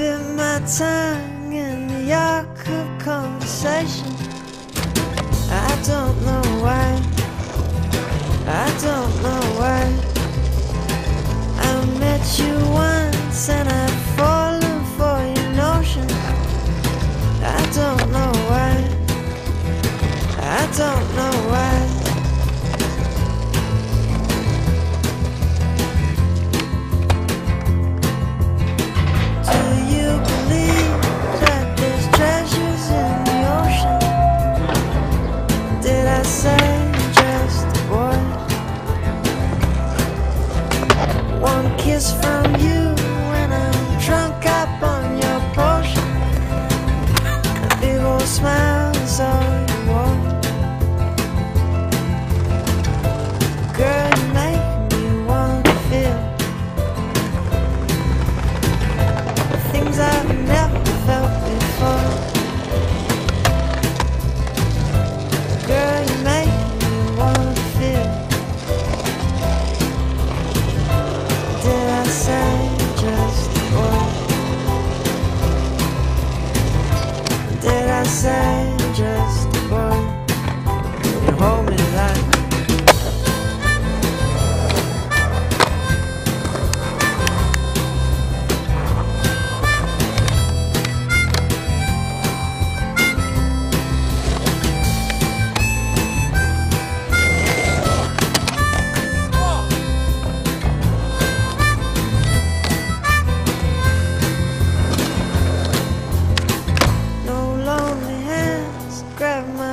bit my tongue in the arc of conversation. I don't know why. I don't know why. I met you once and I've fallen for your notion. I don't know why. I don't know One kiss from you when I'm drunk up on your want. Girl, you make me want to feel things I've never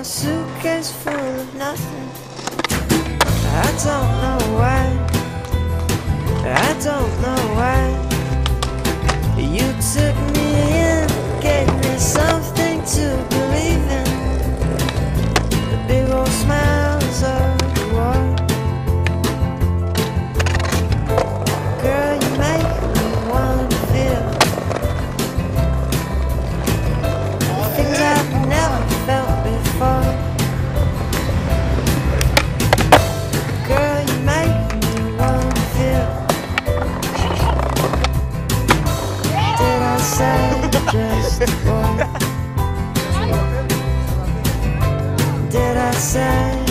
suitcase full of nothing. I don't know why. I don't know Boy? Did I say